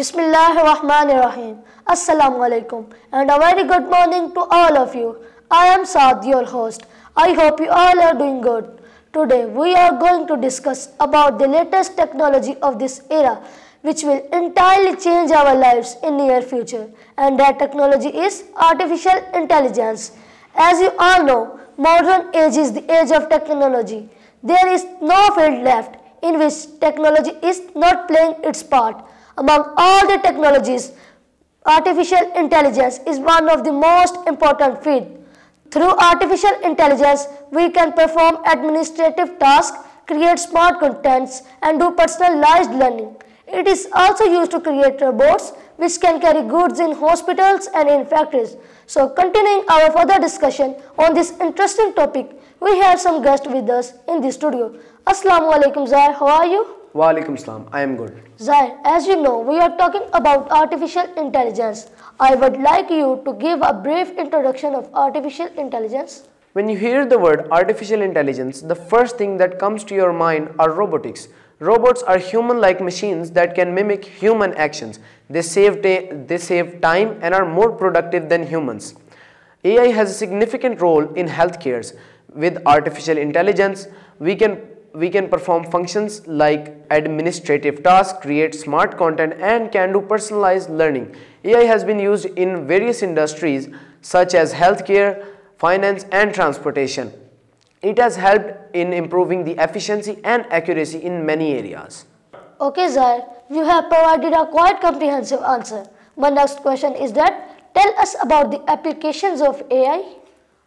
Bismillahirrahmanirrahim. Assalamu alaikum and a very good morning to all of you. I am Saad, your host. I hope you all are doing good. Today we are going to discuss about the latest technology of this era which will entirely change our lives in near future and that technology is artificial intelligence. As you all know, modern age is the age of technology. There is no field left in which technology is not playing its part. Among all the technologies, artificial intelligence is one of the most important fields. Through artificial intelligence, we can perform administrative tasks, create smart contents and do personalized learning. It is also used to create robots which can carry goods in hospitals and in factories. So continuing our further discussion on this interesting topic, we have some guests with us in the studio. Assalamu alaikum Zair, how are you? Walaikum Salam. I am good. Zair, as you know, we are talking about artificial intelligence. I would like you to give a brief introduction of artificial intelligence. When you hear the word artificial intelligence, the first thing that comes to your mind are robotics. Robots are human-like machines that can mimic human actions. They save, they save time and are more productive than humans. AI has a significant role in healthcare. With artificial intelligence, we can we can perform functions like administrative tasks, create smart content and can do personalized learning. AI has been used in various industries such as healthcare, finance and transportation. It has helped in improving the efficiency and accuracy in many areas. Okay Zair, you have provided a quite comprehensive answer. My next question is that tell us about the applications of AI.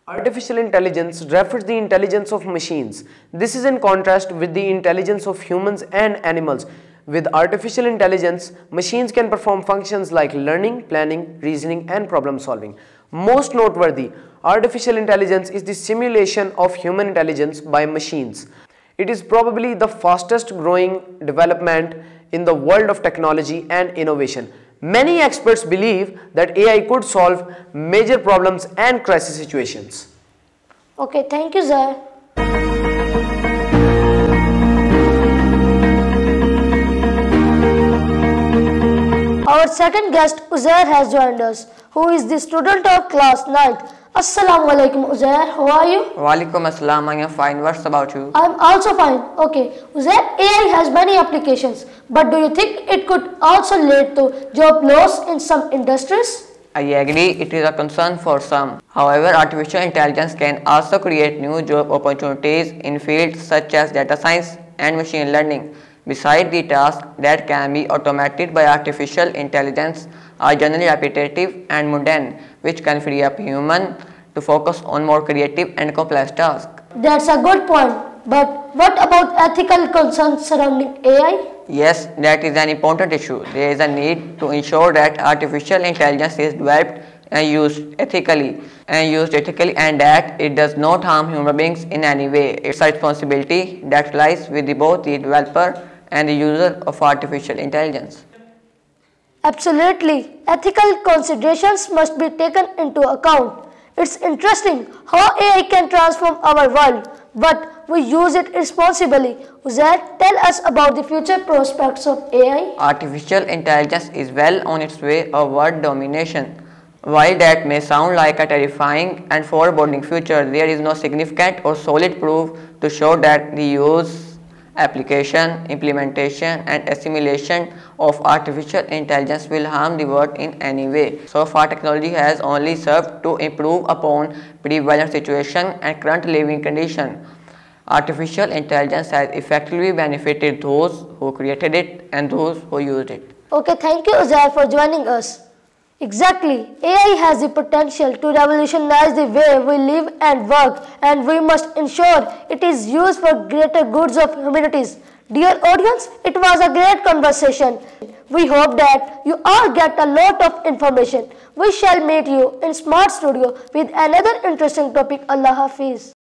Artificial intelligence refers to the intelligence of machines. This is in contrast with the intelligence of humans and animals. With artificial intelligence, machines can perform functions like learning, planning, reasoning and problem solving. Most noteworthy, artificial intelligence is the simulation of human intelligence by machines. It is probably the fastest growing development in the world of technology and innovation. Many experts believe that AI could solve major problems and crisis situations. Okay, thank you, Zair. Our second guest, Uzair, has joined us, who is the student of class 9th Assalamu alaikum Uzair, how are you? Walaikum assalam, I am fine. What's about you? I am also fine. Okay, Uzair, AI has many applications, but do you think it could also lead to job loss in some industries? I agree, it is a concern for some. However, artificial intelligence can also create new job opportunities in fields such as data science and machine learning. Besides, the tasks that can be automated by artificial intelligence are generally repetitive and mundane, which can free up human to focus on more creative and complex tasks. That's a good point. But what about ethical concerns surrounding AI? Yes, that is an important issue. There is a need to ensure that artificial intelligence is developed and used ethically and used ethically and that it does not harm human beings in any way. It's a responsibility that lies with both the developer and the user of artificial intelligence. Absolutely. Ethical considerations must be taken into account. It's interesting how AI can transform our world, but we use it responsibly. Uzair, tell us about the future prospects of AI. Artificial intelligence is well on its way of world domination. While that may sound like a terrifying and foreboding future, there is no significant or solid proof to show that the use application, implementation and assimilation of artificial intelligence will harm the world in any way. So far technology has only served to improve upon prevalent situation and current living condition. Artificial intelligence has effectively benefited those who created it and those who used it. Okay, thank you Uzair for joining us. Exactly. AI has the potential to revolutionize the way we live and work and we must ensure it is used for greater goods of humanities. Dear audience, it was a great conversation. We hope that you all get a lot of information. We shall meet you in Smart Studio with another interesting topic. Allah Hafiz.